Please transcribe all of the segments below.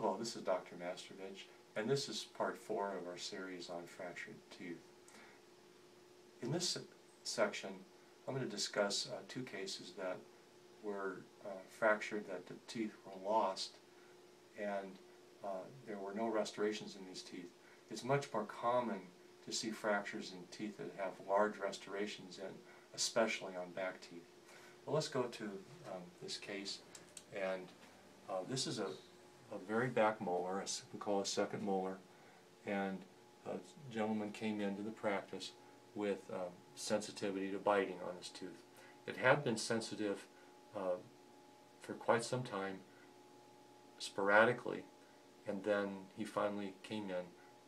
Hello, this is Dr. Mastrovich, and this is part four of our series on fractured tooth. In this section, I'm going to discuss uh, two cases that were uh, fractured, that the teeth were lost, and uh, there were no restorations in these teeth. It's much more common to see fractures in teeth that have large restorations in, especially on back teeth. Well, let's go to um, this case, and uh, this is a, a very back molar, a s- we call a second molar, and a gentleman came into the practice with um, sensitivity to biting on his tooth. It had been sensitive uh, for quite some time, sporadically, and then he finally came in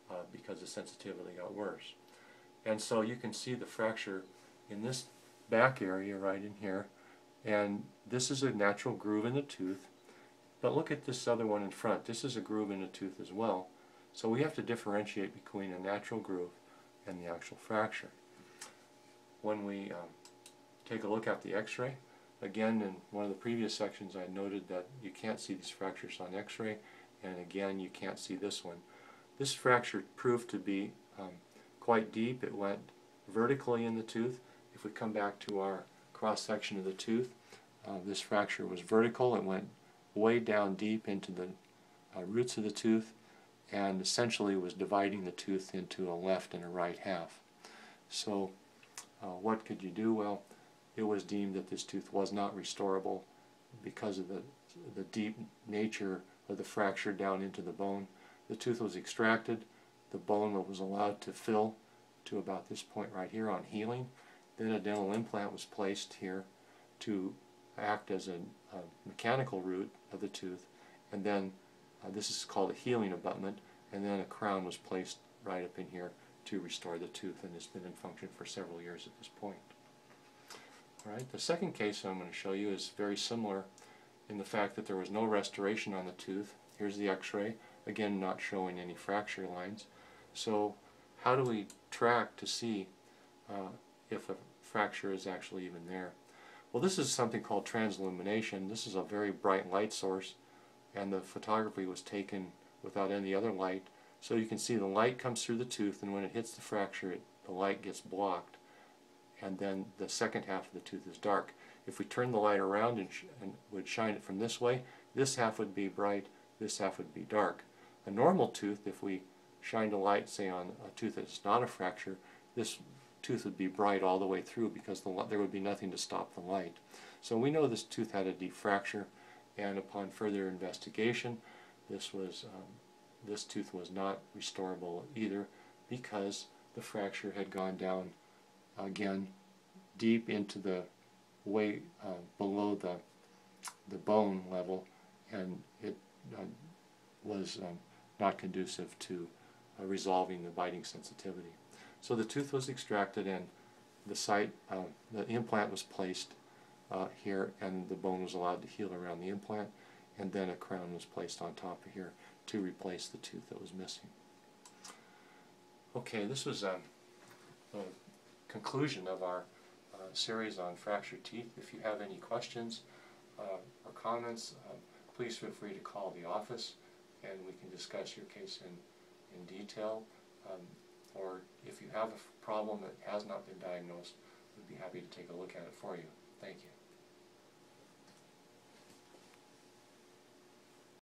uh, because the sensitivity got worse. And so you can see the fracture in this back area right in here, and this is a natural groove in the tooth. But look at this other one in front. This is a groove in the tooth as well. So we have to differentiate between a natural groove and the actual fracture. When we um, take a look at the x-ray, again in one of the previous sections I noted that you can't see these fractures on x-ray and again you can't see this one. This fracture proved to be um, quite deep. It went vertically in the tooth. If we come back to our cross section of the tooth, uh, this fracture was vertical. It went way down deep into the uh, roots of the tooth and essentially was dividing the tooth into a left and a right half. So uh, what could you do? Well, it was deemed that this tooth was not restorable because of the, the deep nature of the fracture down into the bone. The tooth was extracted, the bone was allowed to fill to about this point right here on healing. Then a dental implant was placed here to act as a, a mechanical root of the tooth, and then uh, this is called a healing abutment, and then a crown was placed right up in here to restore the tooth, and it's been in function for several years at this point. All right, the second case I'm going to show you is very similar in the fact that there was no restoration on the tooth. Here's the x-ray, again not showing any fracture lines. So how do we track to see uh, if a fracture is actually even there? Well, this is something called transillumination. This is a very bright light source, and the photography was taken without any other light. So you can see the light comes through the tooth, and when it hits the fracture, it, the light gets blocked, and then the second half of the tooth is dark. If we turn the light around and, sh and would shine it from this way, this half would be bright, this half would be dark. A normal tooth, if we shined a light, say on a tooth that's not a fracture, this tooth would be bright all the way through because the, there would be nothing to stop the light. So we know this tooth had a deep fracture, and upon further investigation, this was um, this tooth was not restorable either because the fracture had gone down again deep into the way uh, below the the bone level, and it uh, was um, not conducive to uh, resolving the biting sensitivity. So the tooth was extracted and the site, uh, the implant was placed uh, here and the bone was allowed to heal around the implant and then a crown was placed on top of here to replace the tooth that was missing. Okay, this was a, a conclusion of our uh, series on fractured teeth. If you have any questions uh, or comments, uh, please feel free to call the office and we can discuss your case in, in detail. Um, or if you have a problem that has not been diagnosed, we'd be happy to take a look at it for you. Thank you.